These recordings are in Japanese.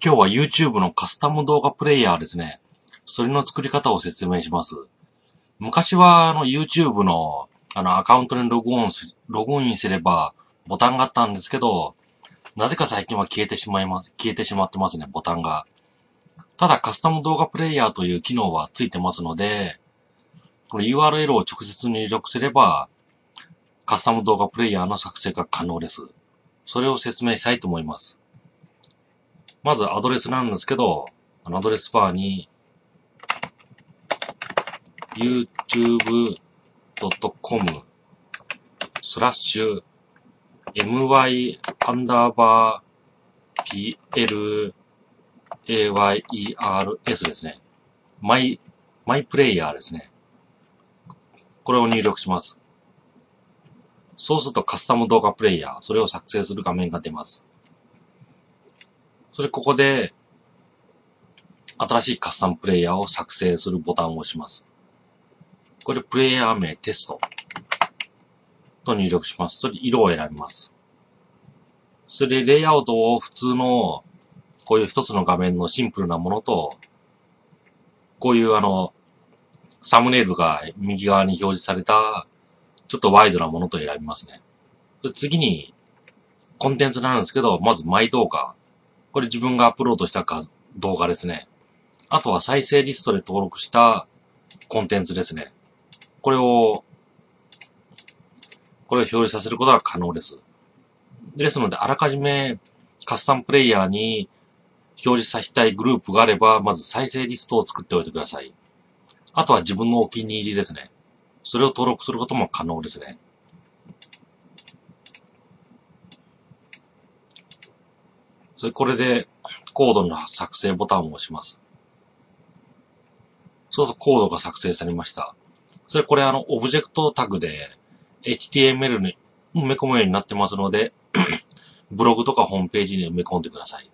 今日は YouTube のカスタム動画プレイヤーですね。それの作り方を説明します。昔はあの YouTube のあのアカウントにログオンす、ログインすればボタンがあったんですけど、なぜか最近は消えてしまいま、消えてしまってますね、ボタンが。ただカスタム動画プレイヤーという機能はついてますので、この URL を直接入力すれば、カスタム動画プレイヤーの作成が可能です。それを説明したいと思います。まずアドレスなんですけど、アドレスバーに youtube.com スラッシュ my アンダーバー pl ayers ですね。マイ、マイプレイヤーですね。これを入力します。そうするとカスタム動画プレイヤー、それを作成する画面が出ます。それここで、新しいカスタムプレイヤーを作成するボタンを押します。これプレイヤー名テストと入力します。それ色を選びます。それでレイアウトを普通のこういう一つの画面のシンプルなものと、こういうあの、サムネイルが右側に表示された、ちょっとワイドなものと選びますね。次に、コンテンツなんですけど、まずマイ動画。これ自分がアップロードした動画ですね。あとは再生リストで登録したコンテンツですね。これを、これを表示させることが可能です。ですので、あらかじめカスタムプレイヤーに表示させたいグループがあれば、まず再生リストを作っておいてください。あとは自分のお気に入りですね。それを登録することも可能ですね。それ、これで、コードの作成ボタンを押します。そうするとコードが作成されました。それ、これあの、オブジェクトタグで、HTML に埋め込むようになってますので、ブログとかホームページに埋め込んでください。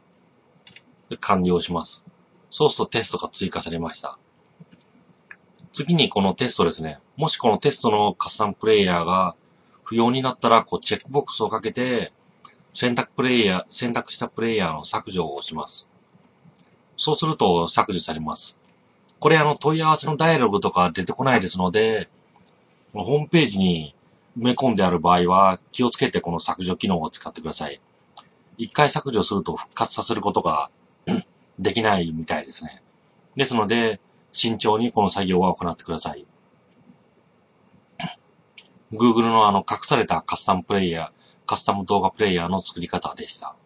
で完了します。そうするとテストが追加されました。次にこのテストですね。もしこのテストのカスタムプレイヤーが不要になったら、こうチェックボックスをかけて、選択プレイヤー、選択したプレイヤーの削除を押します。そうすると削除されます。これあの問い合わせのダイアログとか出てこないですので、ホームページに埋め込んである場合は気をつけてこの削除機能を使ってください。一回削除すると復活させることが できないみたいですね。ですので、慎重にこの作業は行ってください。Google のあの隠されたカスタムプレイヤー、カスタム動画プレイヤーの作り方でした。